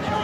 Yeah.